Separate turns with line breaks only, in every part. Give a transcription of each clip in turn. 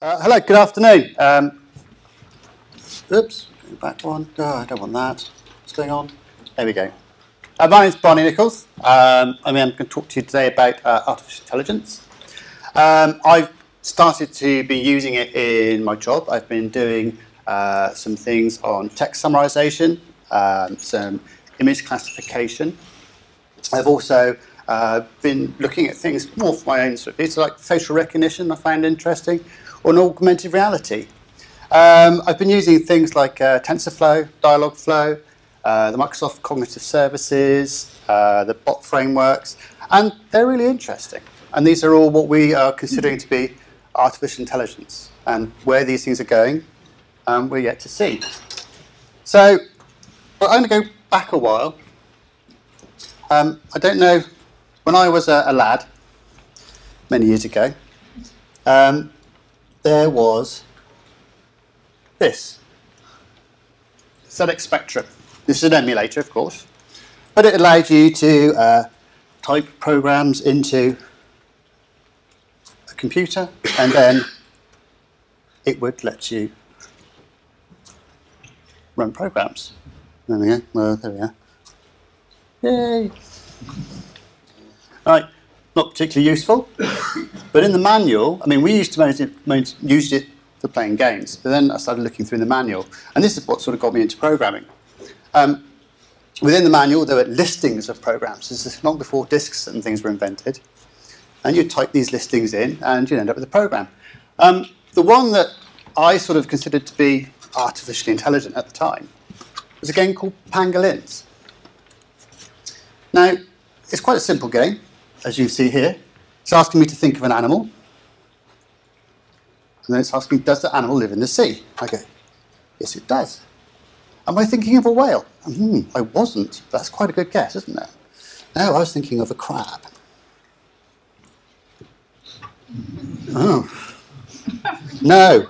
Uh, hello, good afternoon. Um, oops, back one. Oh, I don't want that. What's going on? There we go. Uh, my name's Barney Nicholls. Um, I mean, I'm going to talk to you today about uh, artificial intelligence. Um, I've started to be using it in my job. I've been doing uh, some things on text summarization, um, some image classification. I've also uh, been looking at things more for my own sort of bits, like facial recognition I found interesting, or an augmented reality. Um, I've been using things like uh, TensorFlow, Dialogflow, uh, the Microsoft Cognitive Services, uh, the bot frameworks, and they're really interesting. And these are all what we are considering to be artificial intelligence. And where these things are going, um, we're yet to see. So I'm going to go back a while. Um, I don't know, when I was a, a lad, many years ago, um, there was this ZX Spectrum. This is an emulator, of course, but it allowed you to uh, type programs into a computer and then it would let you run programs. There we go. Well, there we are. Yay! Right, not particularly useful, but in the manual, I mean, we used to it, used it for playing games, but then I started looking through the manual, and this is what sort of got me into programming. Um, within the manual, there were listings of programs. This is long before disks and things were invented. And you'd type these listings in, and you'd end up with a program. Um, the one that I sort of considered to be artificially intelligent at the time was a game called Pangolins. Now, it's quite a simple game, as you see here. It's asking me to think of an animal. And then it's asking, does the animal live in the sea? I go, yes, it does. Am I thinking of a whale? Hmm, I wasn't. That's quite a good guess, isn't it? No, I was thinking of a crab. Oh. No.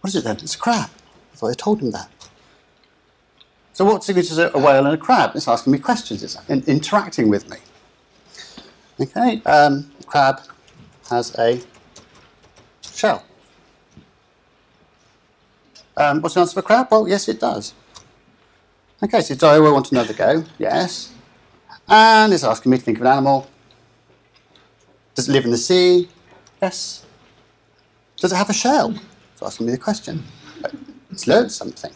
What is it then? It's a crab. I thought I told him that. So what's it a whale and a crab? It's asking me questions. It's in interacting with me. Okay, um, crab has a shell. Um, what's the answer for crab? Well, yes, it does. Okay, so do I want another go? Yes. And it's asking me to think of an animal. Does it live in the sea? Yes. Does it have a shell? It's asking me the question. It's learned something.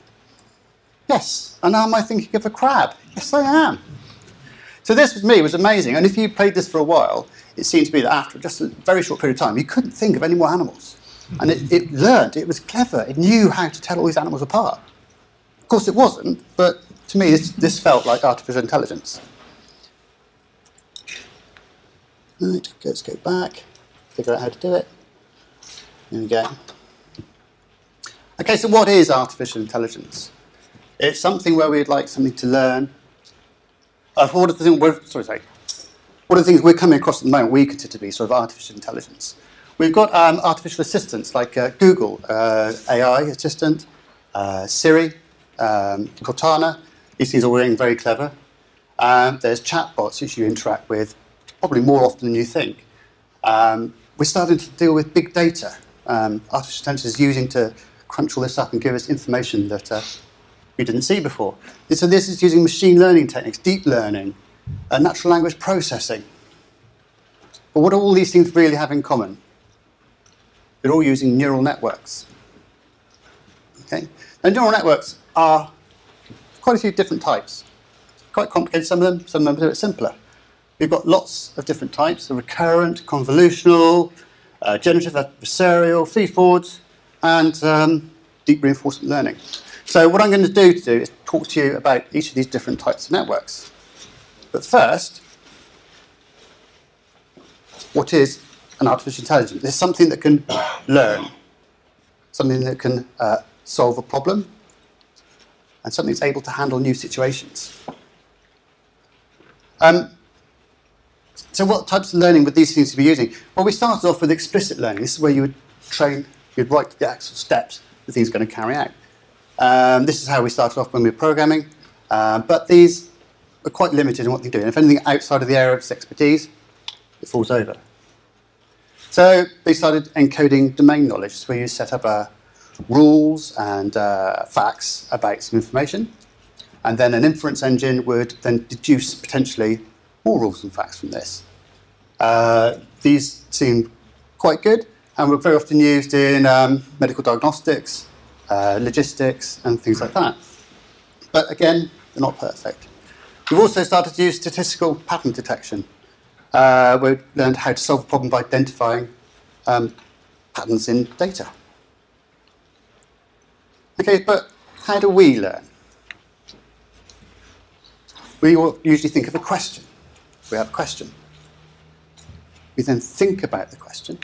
Yes. And now am I thinking of a crab? Yes, I am. So this with me was amazing. And if you played this for a while, it seemed to be that after just a very short period of time, you couldn't think of any more animals. And it, it learned, it was clever, it knew how to tell all these animals apart. Of course, it wasn't, but to me, this, this felt like artificial intelligence. Right, let's go back, figure out how to do it. There we go. Okay, so what is artificial intelligence? It's something where we'd like something to learn. Uh, what are the things, sorry, sorry. Are the things we're coming across at the moment we consider to be sort of artificial intelligence? We've got um, artificial assistants like uh, Google uh, AI assistant, uh, Siri, um, Cortana. These things are all getting very clever. Um, there's chatbots which you interact with probably more often than you think. Um, we're starting to deal with big data. Um, artificial intelligence is using to crunch all this up and give us information that we didn't see before. So this is using machine learning techniques, deep learning, uh, natural language processing. But what do all these things really have in common? They're all using neural networks. Okay? Now, neural networks are quite a few different types. Quite complicated, some of them, some of them are a bit simpler. We've got lots of different types, the recurrent, convolutional, uh, generative adversarial, feed-forwards, and um, deep reinforcement learning. So what I'm going to do to do is talk to you about each of these different types of networks. But first, what is an artificial intelligence. It's something that can learn, something that can uh, solve a problem, and something that's able to handle new situations. Um, so what types of learning would these things be using? Well, we started off with explicit learning. This is where you would train, you'd write the actual steps the thing's going to carry out. Um, this is how we started off when we were programming, uh, but these are quite limited in what they do. And if anything outside of the area of expertise, it falls over. So they started encoding domain knowledge, so you set up uh, rules and uh, facts about some information, and then an inference engine would then deduce potentially more rules and facts from this. Uh, these seem quite good and were very often used in um, medical diagnostics, uh, logistics, and things like that. But again, they're not perfect. We've also started to use statistical pattern detection. Uh, we learned how to solve a problem by identifying um, patterns in data. Okay, but how do we learn? We usually think of a question. We have a question. We then think about the question,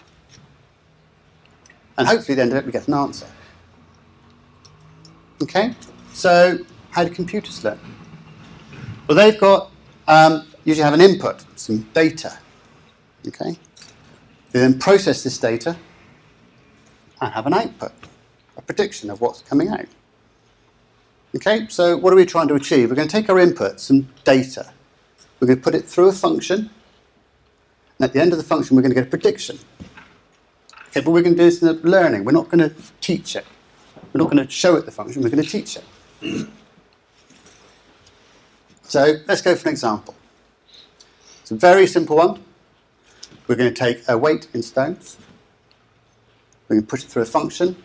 and hopefully then we get an answer. Okay, so how do computers learn? Well, they've got, um, usually have an input, some data. Okay, they then process this data and have an output, a prediction of what's coming out. Okay, so what are we trying to achieve? We're going to take our input, some data, we're going to put it through a function, and at the end of the function, we're going to get a prediction. Okay, but we're going to do this in learning. We're not going to teach it. We're not going to show it the function, we're going to teach it. So let's go for an example. It's a very simple one. We're going to take a weight in stones. We're going to push it through a function.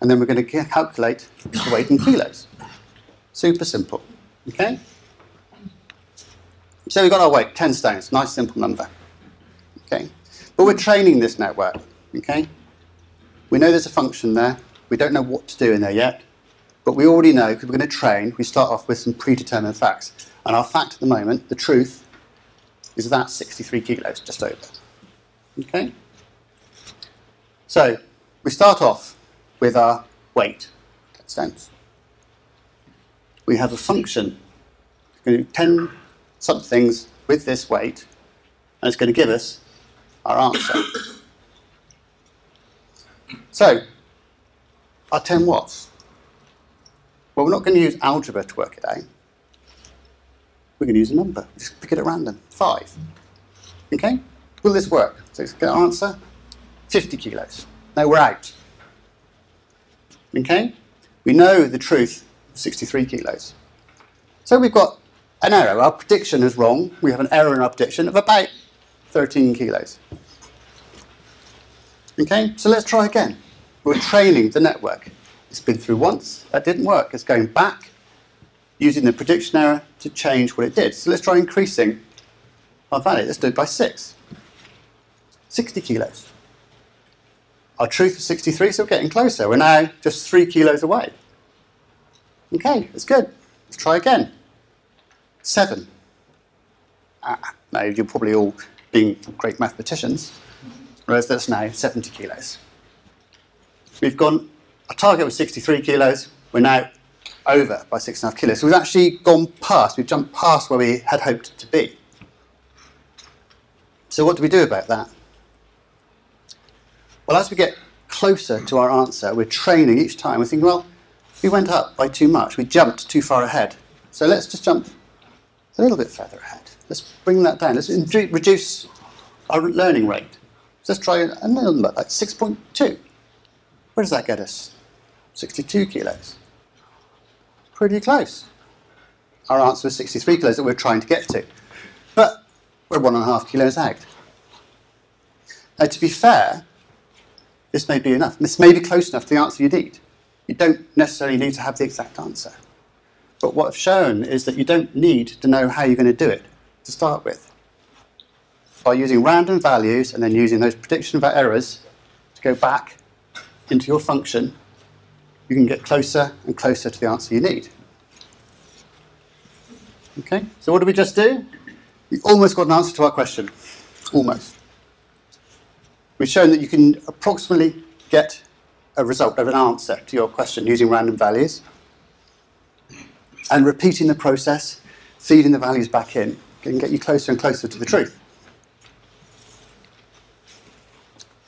And then we're going to calculate the weight in kilos. Super simple. Okay? So we've got our weight, 10 stones. Nice simple number. Okay? But we're training this network. Okay? We know there's a function there. We don't know what to do in there yet. But we already know, because we're going to train, we start off with some predetermined facts. And our fact at the moment, the truth, is that 63 kilos, just over. Okay? So, we start off with our weight, 10 stones. We have a function, We're going to do 10 somethings with this weight, and it's going to give us our answer. So, our 10 watts. Well, we're not going to use algebra to work it out. We're going to use a number. Just pick it at random. Five. Okay? Will this work? So let's get our answer. 50 kilos. Now we're out. Okay? We know the truth, 63 kilos. So we've got an error. Our prediction is wrong. We have an error in our prediction of about 13 kilos. Okay, so let's try again. We're training the network. It's been through once, that didn't work. It's going back, using the prediction error to change what it did. So let's try increasing our value. Let's do it by 6. 60 kilos. Our truth is 63, so we're getting closer. We're now just 3 kilos away. Okay, that's good. Let's try again. 7. Ah, now you're probably all being great mathematicians, whereas that's now 70 kilos. We've gone our target was 63 kilos. We're now over by six and a half kilos. So we've actually gone past, we've jumped past where we had hoped to be. So what do we do about that? Well, as we get closer to our answer, we're training each time. We're thinking, well, we went up by too much. We jumped too far ahead. So let's just jump a little bit further ahead. Let's bring that down. Let's reduce our learning rate. Let's try another number like 6.2. Where does that get us? 62 kilos. Pretty close. Our answer is 63 kilos that we're trying to get to. But we're one and a half kilos out. Now, to be fair, this may be enough. This may be close enough to the answer you need. You don't necessarily need to have the exact answer. But what I've shown is that you don't need to know how you're going to do it to start with. By using random values and then using those prediction of errors to go back into your function you can get closer and closer to the answer you need. Okay, so what did we just do? We almost got an answer to our question. Almost. We've shown that you can approximately get a result of an answer to your question using random values. And repeating the process, feeding the values back in, can get you closer and closer to the truth.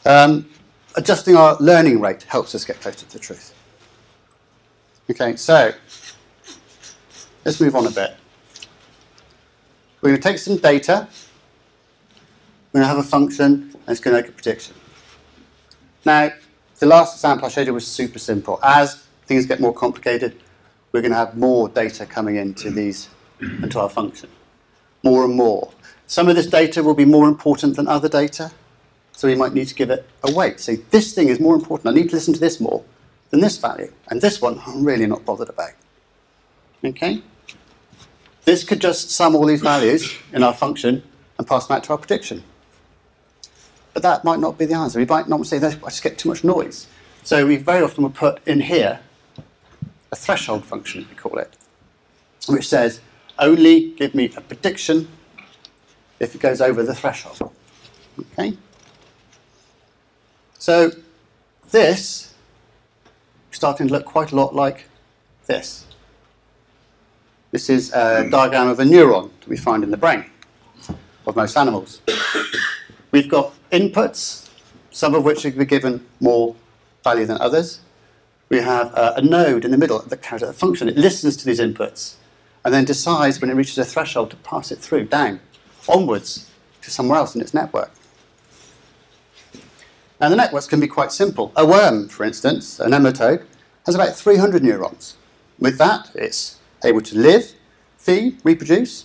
Um, adjusting our learning rate helps us get closer to the truth. Okay, so let's move on a bit. We're going to take some data we're going to have a function, and it's going to make a prediction. Now, the last example I showed you was super simple. As things get more complicated, we're going to have more data coming into these into our function. More and more. Some of this data will be more important than other data, so we might need to give it a weight. So this thing is more important. I need to listen to this more than this value. And this one, I'm really not bothered about. Okay? This could just sum all these values in our function and pass them out to our prediction. But that might not be the answer. We might not say, I just get too much noise. So we very often will put in here a threshold function, we call it, which says, only give me a prediction if it goes over the threshold. Okay? So this is starting to look quite a lot like this. This is a hmm. diagram of a neuron that we find in the brain of most animals. We've got inputs, some of which can be given more value than others. We have a, a node in the middle that carries out a function. It listens to these inputs and then decides when it reaches a threshold to pass it through, down, onwards to somewhere else in its network. Now the networks can be quite simple. A worm, for instance, a nematode, has about 300 neurons. With that, it's able to live, feed, reproduce.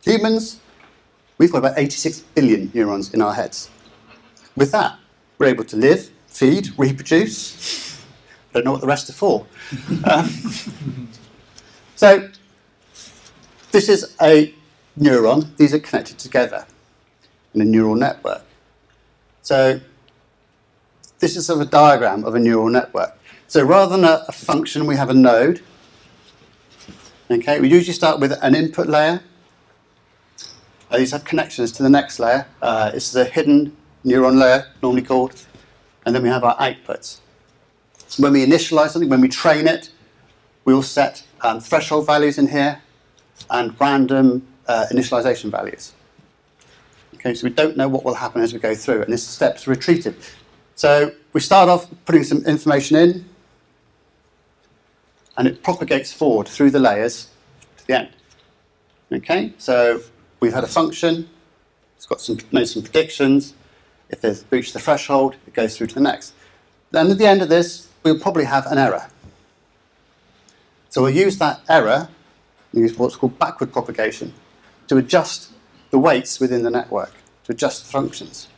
Humans, we've got about 86 billion neurons in our heads. With that, we're able to live, feed, reproduce. I don't know what the rest are for. um, so this is a neuron. These are connected together in a neural network. So this is sort of a diagram of a neural network. So rather than a, a function, we have a node. Okay, we usually start with an input layer. These have connections to the next layer. Uh, this is a hidden neuron layer, normally called. And then we have our outputs. When we initialize something, when we train it, we will set um, threshold values in here and random uh, initialization values. Okay, so we don't know what will happen as we go through, and this step's retreated. So we start off putting some information in, and it propagates forward through the layers to the end. Okay, so we've had a function, it's got some made some predictions. If they've reached the threshold, it goes through to the next. Then at the end of this, we'll probably have an error. So we'll use that error use what's called backward propagation to adjust the weights within the network, to adjust the functions.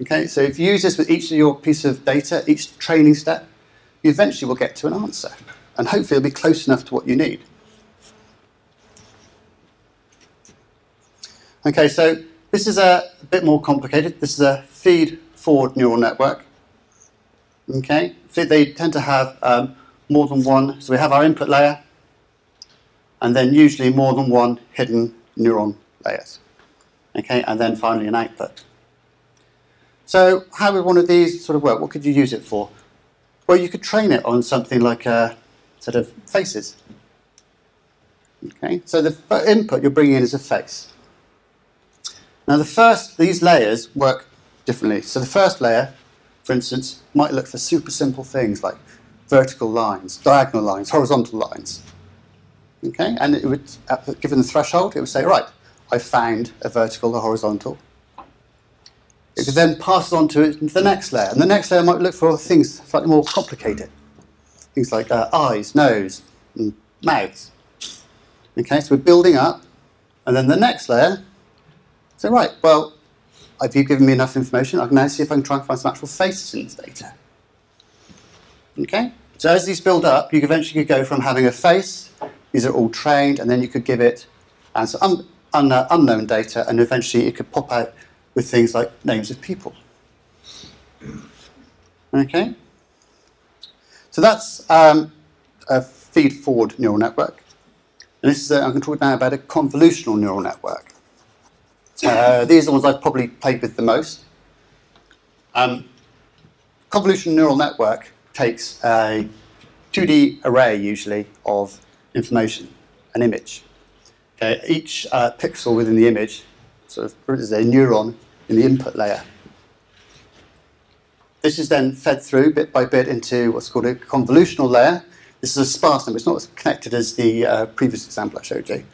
Okay, so if you use this with each of your piece of data, each training step, you eventually will get to an answer. And hopefully it'll be close enough to what you need. Okay, so this is a bit more complicated. This is a feed-forward neural network. Okay, so they tend to have um, more than one. So we have our input layer, and then usually more than one hidden neuron layers. Okay, and then finally an output. So how would one of these sort of work? What could you use it for? Well, you could train it on something like uh, a set of faces. Okay, so the input you're bringing in is a face. Now the first, these layers work differently. So the first layer, for instance, might look for super simple things like vertical lines, diagonal lines, horizontal lines. Okay, and it would, given the threshold, it would say, right, I found a vertical or horizontal. It could then pass it on to the next layer, and the next layer might look for things slightly more complicated. Things like uh, eyes, nose, and mouths. Okay, so we're building up, and then the next layer, so right, well, have you've given me enough information? I can now see if I can try and find some actual faces in this data. Okay, so as these build up, you eventually could go from having a face these are all trained, and then you could give it as un, un, uh, unknown data, and eventually it could pop out with things like names of people. Okay? So that's um, a feed-forward neural network. And this is a, I'm going to talk now about a convolutional neural network. Uh, these are the ones I've probably played with the most. Um, convolutional neural network takes a 2D array, usually, of information, an image. Okay, each uh, pixel within the image sort of is a neuron in the input layer. This is then fed through bit by bit into what's called a convolutional layer. This is a sparse number. It's not as connected as the uh, previous example I showed you.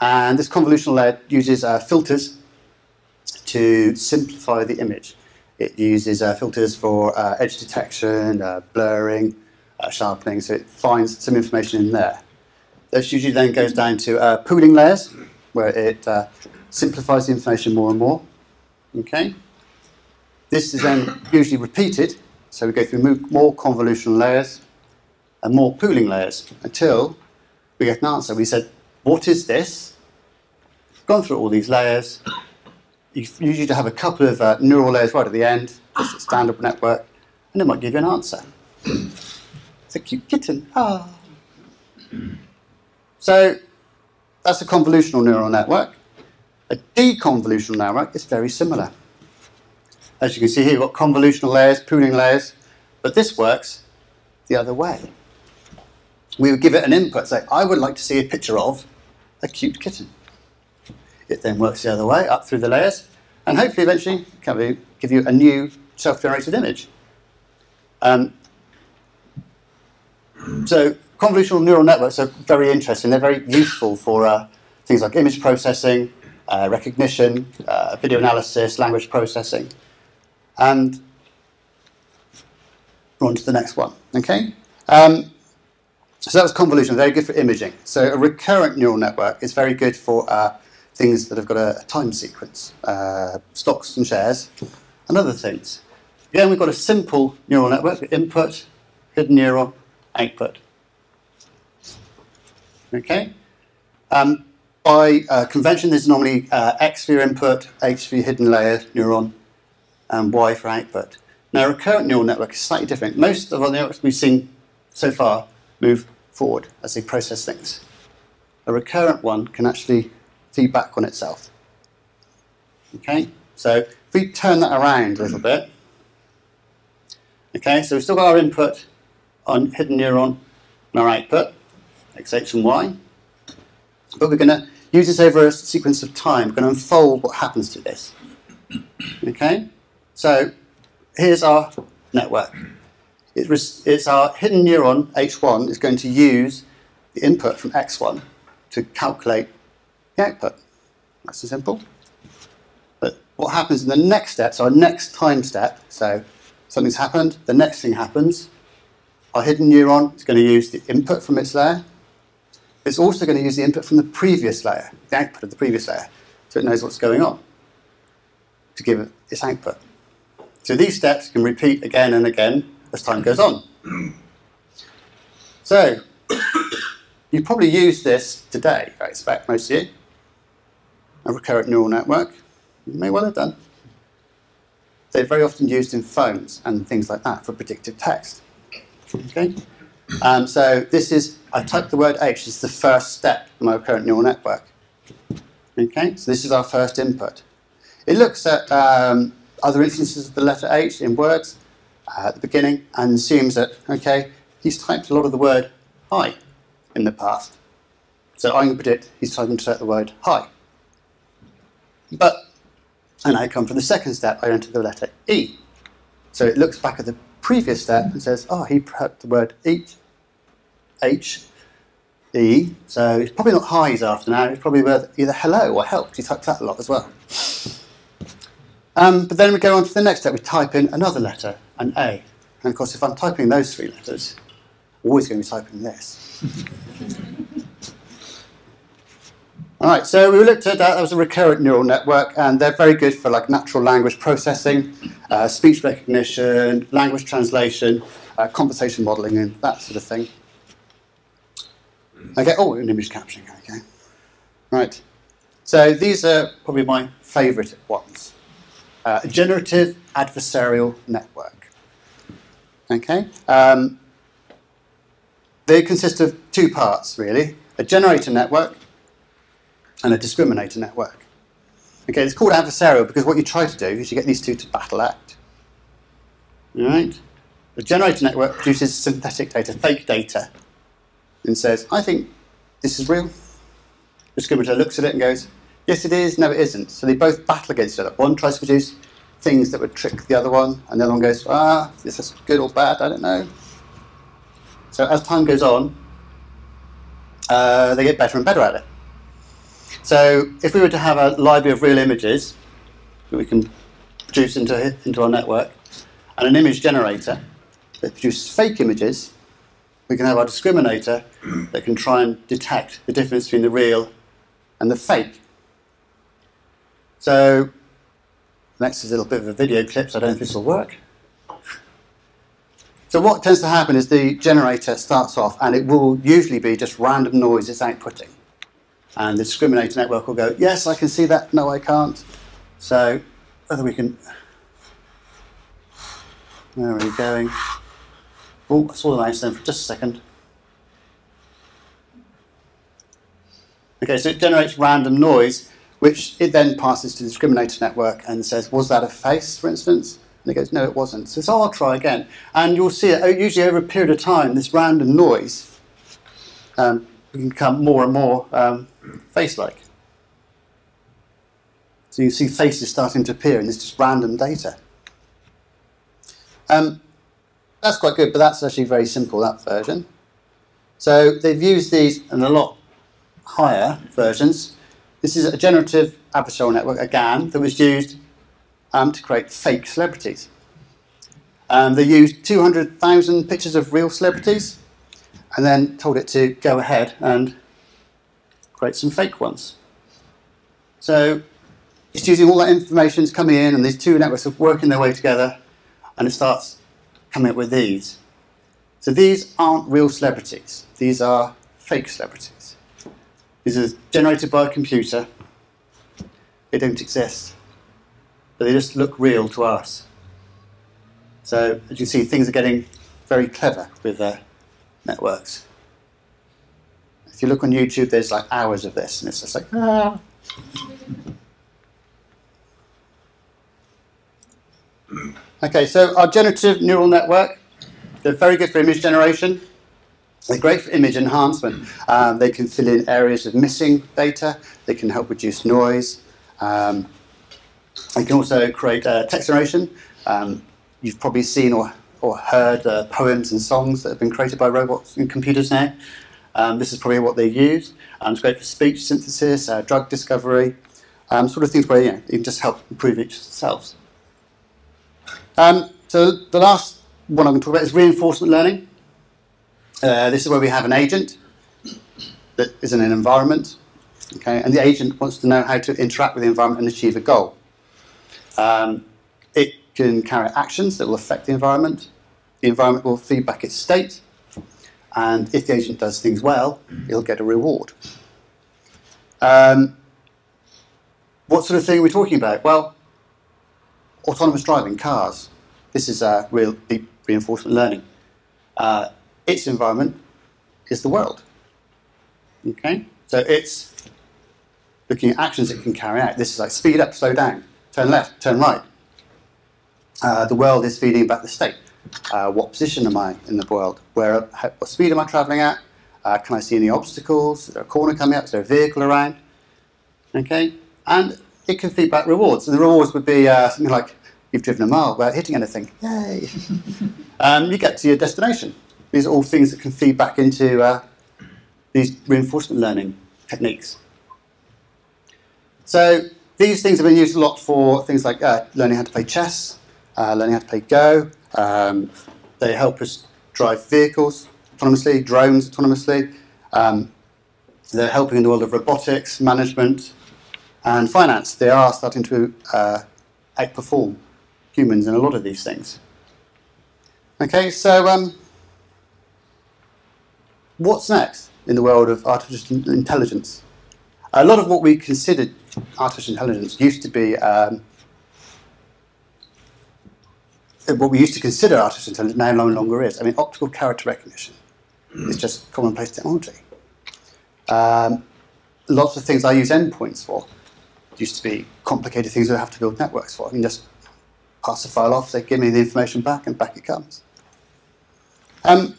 And this convolutional layer uses uh, filters to simplify the image. It uses uh, filters for uh, edge detection, uh, blurring, uh, sharpening, so it finds some information in there. This usually then goes down to pooling layers, where it simplifies the information more and more. Okay. This is then usually repeated, so we go through more convolutional layers and more pooling layers until we get an answer. We said, what is this? Gone through all these layers. You usually have a couple of uh, neural layers right at the end, just a standard network, and it might give you an answer. It's a cute kitten. Ah. So that's a convolutional neural network. A deconvolutional network is very similar. As you can see here, we've got convolutional layers, pooling layers, but this works the other way. We would give it an input, say, I would like to see a picture of a cute kitten. It then works the other way, up through the layers, and hopefully eventually can give you a new self-generated image. Um, so convolutional neural networks are very interesting. They're very useful for uh, things like image processing, uh, recognition, uh, video analysis, language processing. And we're on to the next one. Okay. Um, so that was convolution, very good for imaging. So a recurrent neural network is very good for uh, things that have got a, time sequence, uh, stocks and shares, and other things. Again, we've got a simple neural network, input, hidden neuron, output. Okay? Um, by uh, convention, there's normally uh, X for your input, H for your hidden layer neuron, and Y for output. Now, a recurrent neural network is slightly different. Most of the networks we've seen so far move forward as they process things. A recurrent one can actually feed back on itself. Okay, so if we turn that around a little bit, okay, so we've still got our input on hidden neuron and our output, x, h, and y, but we're going to use this over a sequence of time. To unfold what happens to this. Okay, so here's our network. It's our hidden neuron, H1, is going to use the input from X1 to calculate the output. That's so simple. But what happens in the next step, so our next time step, so something's happened, the next thing happens, our hidden neuron is going to use the input from its layer. It's also going to use the input from the previous layer, the output of the previous layer, so it knows what's going on to give it its output. So these steps can repeat again and again as time goes on. So, you probably use this today, I expect, most of you. A recurrent neural network. You may well have done. They're very often used in phones and things like that for predictive text. Okay? Um, so this is, I typed the word H, is the first step in my current neural network. Okay, so this is our first input. It looks at um, other instances of the letter H in words, uh, at the beginning and assumes that, okay, he's typed a lot of the word hi in the past. So I'm going to predict he's typing to the word hi. But, and I come from the second step, I enter the letter E. So it looks back at the previous step and says, oh, he typed the word H, H, E. So it's probably not hi he's after now, it's probably worth either hello or help. He types that a lot as well. Um, but then we go on to the next step, we type in another letter an A. And of course, if I'm typing those three letters, I'm always going to be typing this. All right, so we looked at that. That was a recurrent neural network, and they're very good for like natural language processing, uh, speech recognition, language translation, uh, conversation modeling, and that sort of thing. Okay, oh, an image captioning. Okay, right. So these are probably my favourite ones. Uh, generative adversarial network. Okay? Um, they consist of two parts, really. A generator network and a discriminator network. Okay, it's called adversarial because what you try to do is you get these two to battle act. All right? The generator network produces synthetic data, fake data, and says, I think this is real. The discriminator looks at it and goes, yes it is, no it isn't. So they both battle against each other. One tries to produce things that would trick the other one, and the other one goes, ah, this is good or bad, I don't know. So as time goes on, uh, they get better and better at it. So if we were to have a library of real images, that we can produce into, into our network, and an image generator that produces fake images, we can have our discriminator that can try and detect the difference between the real and the fake. So, next is a little bit of a video clip, so I don't know if this will work. So what tends to happen is the generator starts off and it will usually be just random noise it's outputting. And the discriminator network will go, yes, I can see that, no, I can't. So whether we can, where are we going? Oh, I saw the mouse then for just a second. Okay, so it generates random noise, which it then passes to the discriminator network and says, was that a face, for instance? And it goes, no, it wasn't. So, so I'll try again. And you'll see it, uh, usually over a period of time, this random noise um, can become more and more um, face-like. So you see faces starting to appear in this just random data. Um, that's quite good, but that's actually very simple, that version. So they've used these in a lot higher versions. This is a generative adversarial network, a GAN, that was used um, to create fake celebrities. Um, they used 200,000 pictures of real celebrities and then told it to go ahead and create some fake ones. So it's using all that information that's coming in, and these two networks are working their way together, and it starts coming up with these. So these aren't real celebrities. These are fake celebrities. These are generated by a computer. They don't exist. But they just look real to us. So as you see, things are getting very clever with their networks. If you look on YouTube, there's like hours of this, and it's just like, ah. Okay, so our generative neural network, they're very good for image generation. They're great for image enhancement. Um, they can fill in areas of missing data. They can help reduce noise. Um, they can also create uh, text generation. Um, you've probably seen or, or heard uh, poems and songs that have been created by robots and computers now. Um, this is probably what they use. Um, it's great for speech synthesis, uh, drug discovery, um, sort of things where you, know, you can just help improve itself. Um, so the last one I'm going to talk about is reinforcement learning. Uh, this is where we have an agent that is in an environment, okay, and the agent wants to know how to interact with the environment and achieve a goal. Um, it can carry out actions that will affect the environment. The environment will feedback its state, and if the agent does things well, it'll get a reward. Um, what sort of thing are we talking about? Well, autonomous driving, cars. This is uh, real deep reinforcement learning. Uh, its environment is the world. Okay, so it's looking at actions it can carry out. This is like speed up, slow down, turn left, turn right. Uh, the world is feeding back the state. Uh, what position am I in the world? Where, how, what speed am I traveling at? Uh, can I see any obstacles? Is there a corner coming up? Is there a vehicle around? Okay, and it can feed back rewards. And the rewards would be uh, something like you've driven a mile without hitting anything. Yay! um, you get to your destination. These are all things that can feed back into uh, these reinforcement learning techniques. So these things have been used a lot for things like uh, learning how to play chess, uh, learning how to play Go. Um, they help us drive vehicles autonomously, drones autonomously. Um, they're helping in the world of robotics, management, and finance. They are starting to uh, outperform humans in a lot of these things. Okay, so um, what's next in the world of artificial intelligence? A lot of what we considered artificial intelligence used to be um, what we used to consider artificial intelligence now no longer is. I mean, optical character recognition is just commonplace technology. Um, lots of things I use endpoints for used to be complicated things we have to build networks for. I can just pass the file off, they give me the information back, and back it comes. Um,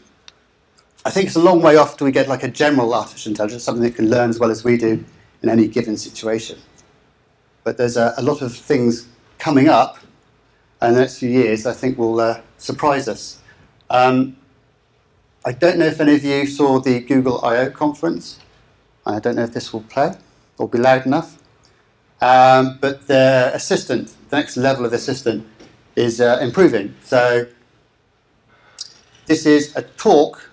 I think it's a long way off till we get like a general artificial intelligence, something that can learn as well as we do in any given situation. But there's a, a lot of things coming up in the next few years I think will uh, surprise us. Um, I don't know if any of you saw the Google I.O. conference. I don't know if this will play or be loud enough. Um, but the assistant the next level of assistant is uh, improving. So this is a talk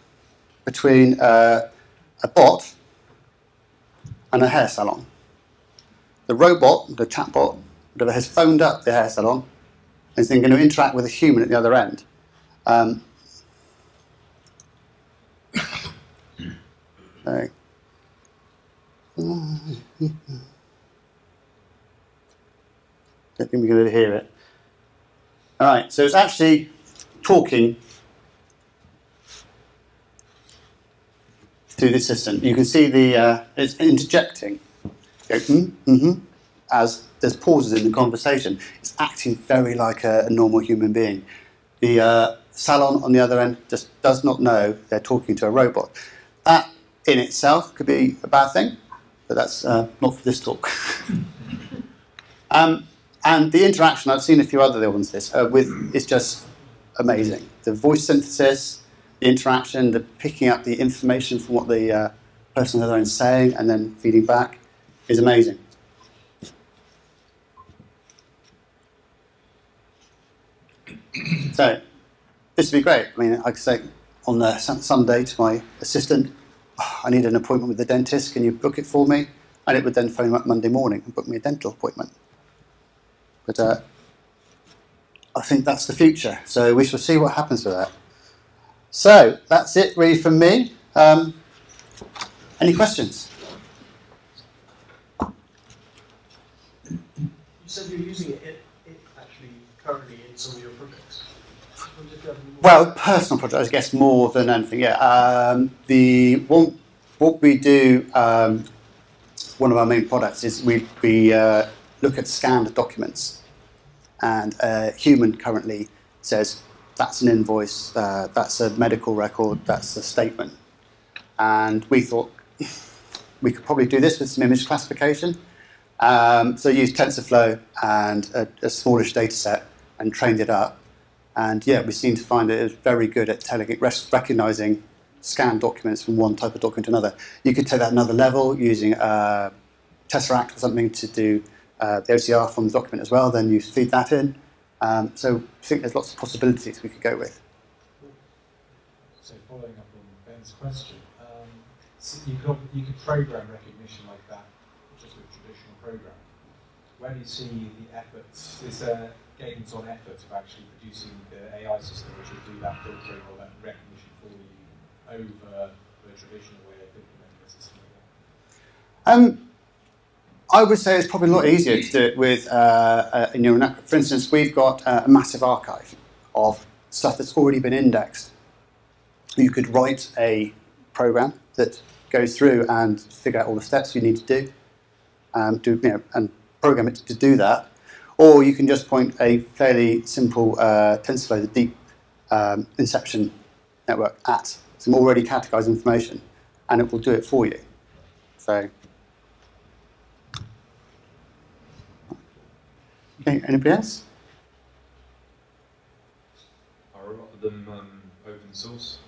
between uh, a bot and a hair salon. The robot, the chatbot, whatever, has phoned up the hair salon and is then going to interact with a human at the other end. Um, so, don't think we're going to hear it. All right, so it's actually talking to the assistant. You can see the uh, it's interjecting. Go, mm, mm-hmm, as there's pauses in the conversation. It's acting very like a, a normal human being. The uh, salon on the other end just does not know they're talking to a robot. That in itself could be a bad thing, but that's uh, not for this talk. um, and the interaction, I've seen a few other ones this, uh, with is just amazing. The voice synthesis, the interaction, the picking up the information from what the uh, person on the other end is saying and then feeding back is amazing. so, this would be great. I mean, I could say on the Sunday to my assistant, oh, I need an appointment with the dentist, can you book it for me? And it would then phone up Monday morning and book me a dental appointment. But uh, I think that's the future. So we shall see what happens with that. So that's it really from me. Um, any questions?
You said you're using it, it, it actually currently in some of your projects.
Well, personal projects, I guess, more than anything. Yeah, um, the one, what we do, um, one of our main products is we we uh, look at scanned documents, and a human currently says that's an invoice, uh, that's a medical record, that's a statement. And we thought we could probably do this with some image classification. Um, so use TensorFlow and a, a smallish data set and trained it up. And yeah, we seem to find that very good at telling it, recognizing scanned documents from one type of document to another. You could take that another level using uh, Tesseract or something to do uh, the OCR from the document as well. Then you feed that in. Um, so I think there's lots of possibilities we could go with.
So following up on Ben's question, um, so you, could, you could program recognition like that just with traditional programming. Where do you see the efforts? Is there gains on effort of actually producing the AI system which would do that filtering or that recognition for you over the traditional way of implementing a system like that?
Um, I would say it's probably a lot easier to do it with uh, a neural network. For instance, we've got uh, a massive archive of stuff that's already been indexed. You could write a program that goes through and figure out all the steps you need to do, um, do you know, and program it to do that. Or you can just point a fairly simple uh, TensorFlow, the deep um, inception network, at some already categorized information, and it will do it for you. So Okay, anybody else?
Are a lot of them um, open source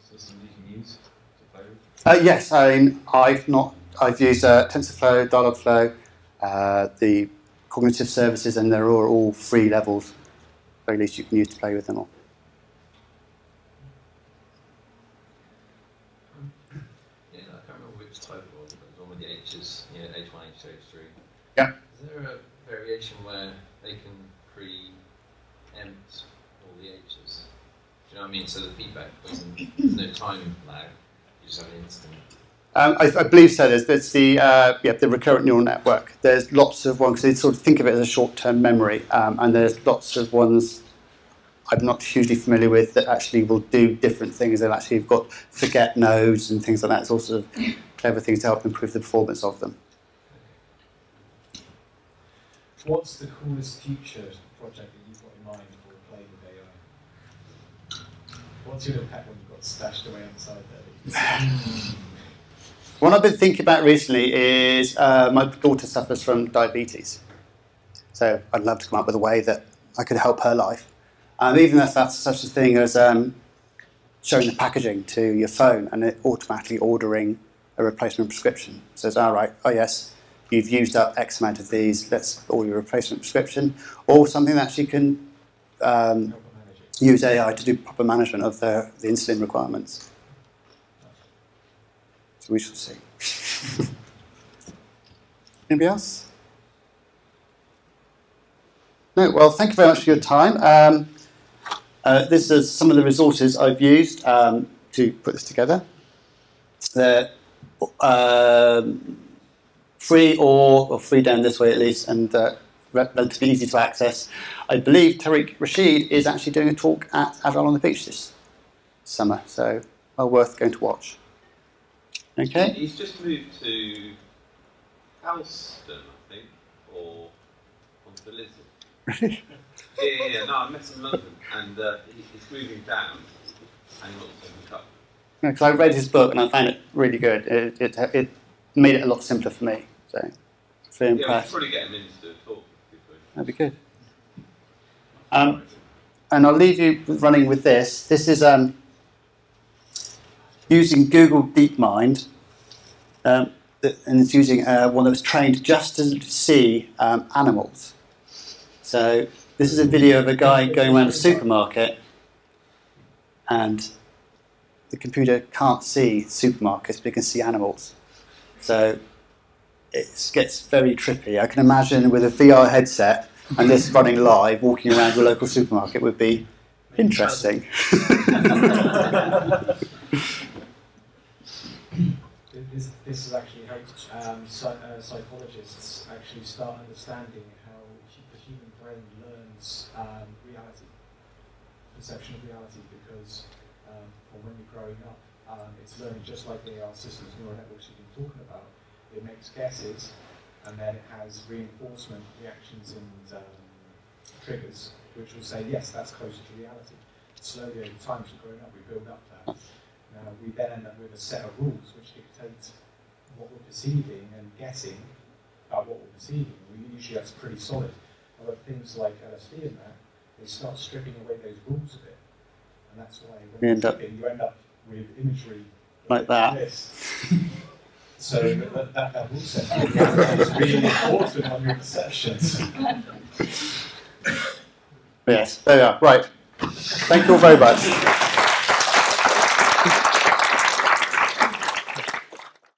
systems you can use to play with?
Uh, yes, I mean, I've not. I've used uh, TensorFlow, Dialogflow, uh, the cognitive services, and they're all, all free levels. At least you can use to play with them all.
Yeah, I can't remember which type it was, but it was one with the H's, you know, H1, H2, H3.
Yeah.
Is there a variation where they can preempt all the H's. Do you know what I mean? So the feedback doesn't, there's no time lag, you just have an instant.
Um, I, I, believe so. There's, there's the uh, yeah, the recurrent neural network. There's lots of ones. They sort of think of it as a short-term memory, um, and there's lots of ones I'm not hugely familiar with that actually will do different things. They've actually got forget nodes and things like that. It's all sort of clever things to help improve the performance of them.
What's the coolest future project that you've got in mind for playing with AI? What's your pet one you've got stashed away inside there?
One I've been thinking about recently is uh, my daughter suffers from diabetes. So I'd love to come up with a way that I could help her life. Um, even if that's such a thing as um, showing the packaging to your phone and it automatically ordering a replacement prescription. Says, all right, oh yes, you've used up X amount of these, let's all your replacement prescription, or something that she can um, Use AI to do proper management of the, the insulin requirements. So we shall see. Anybody else? No, well, thank you very much for your time. Um, uh, this is some of the resources I've used um, to put this together. They're um, free or, or free down this way at least, and uh, relatively easy to access. I believe Tariq Rashid is actually doing a talk at Agile on the Beach this summer, so well worth going to watch. Okay?
He's just moved to Alston, I think, or onto Lisbon. yeah, yeah, yeah. No, I met him in London, and uh, he's moving down, and he wants to hook up.
Because I read his book and I found it really good. It, it, it made it a lot simpler for me. So, very
Yeah, we should
impressed.
probably get him in to do a talk.
That'd be good. Um, and I'll leave you running with this. This is um, using Google DeepMind, um, and it's using uh, one that was trained just to see um, animals. So this is a video of a guy going around a supermarket, and the computer can't see supermarkets, but it can see animals. So it gets very trippy. I can imagine with a VR headset and this running live, walking around your local supermarket would be interesting.
This, this has actually helped um, uh, psychologists actually start understanding how the human brain learns um, reality, perception of reality, because um, when you're growing up, um, it's learning just like the AI systems, neural networks you've been talking about. It makes guesses, and then it has reinforcement reactions and um, triggers, which will say, yes, that's closer to reality. Slowly over time, as you're growing up, we build up that. Now, we then end up with a set of rules which dictate what we're perceiving and guessing about what we're perceiving. We usually that's pretty solid. However, things like LSD and that, they start stripping away those rules a bit. And that's why when
You end up-
you end up with imagery
Like that.
So that, that, that is really important on your perceptions.
Yes, there you are. Right. Thank you all very much.